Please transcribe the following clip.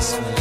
last minute.